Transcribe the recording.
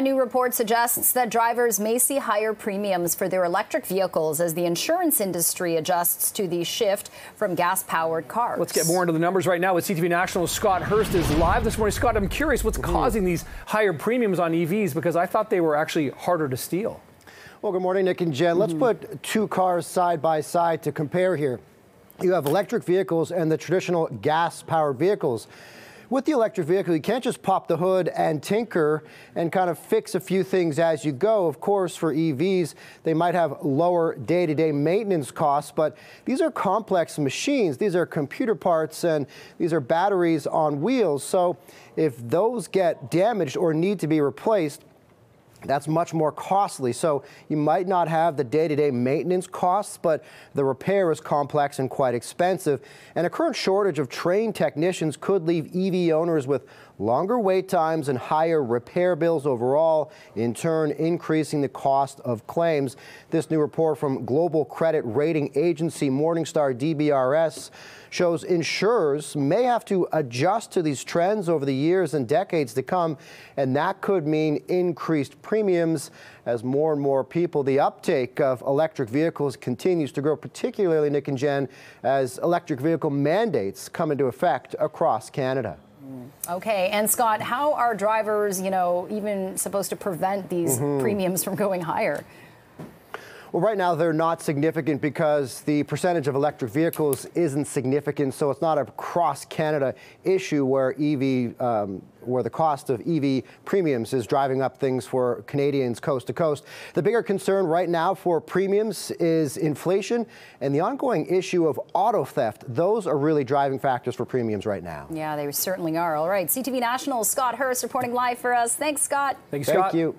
A new report suggests that drivers may see higher premiums for their electric vehicles as the insurance industry adjusts to the shift from gas powered cars. Let's get more into the numbers right now with CTV National's Scott Hurst is live this morning. Scott, I'm curious what's mm-hmm. causing these higher premiums on EVs because I thought they were actually harder to steal. Well, good morning, Nick and Jen. Let's mm-hmm. put two cars side by side to compare here. You have electric vehicles and the traditional gas powered vehicles. With the electric vehicle, you can't just pop the hood and tinker and kind of fix a few things as you go. Of course, for EVs, they might have lower day to day maintenance costs, but these are complex machines. These are computer parts and these are batteries on wheels. So if those get damaged or need to be replaced, that's much more costly. So you might not have the day-to-day maintenance costs, but the repair is complex and quite expensive. And a current shortage of trained technicians could leave EV owners with longer wait times and higher repair bills overall, in turn increasing the cost of claims. This new report from global credit rating agency Morningstar DBRS shows insurers may have to adjust to these trends over the years and decades to come, and that could mean increased premiums as more and more people, the uptake of electric vehicles continues to grow, particularly, Nick and Jen, as electric vehicle mandates come into effect across Canada. Okay, and Scott, how are drivers, you know, even supposed to prevent these mm-hmm. premiums from going higher? Well, right now they're not significant because the percentage of electric vehicles isn't significant, so it's not a cross Canada issue where EV, um, where the cost of EV premiums is driving up things for Canadians coast to coast. The bigger concern right now for premiums is inflation and the ongoing issue of auto theft. Those are really driving factors for premiums right now. Yeah, they certainly are. All right, CTV National Scott Hurst reporting live for us. Thanks, Scott. Thanks, Scott. Thank you.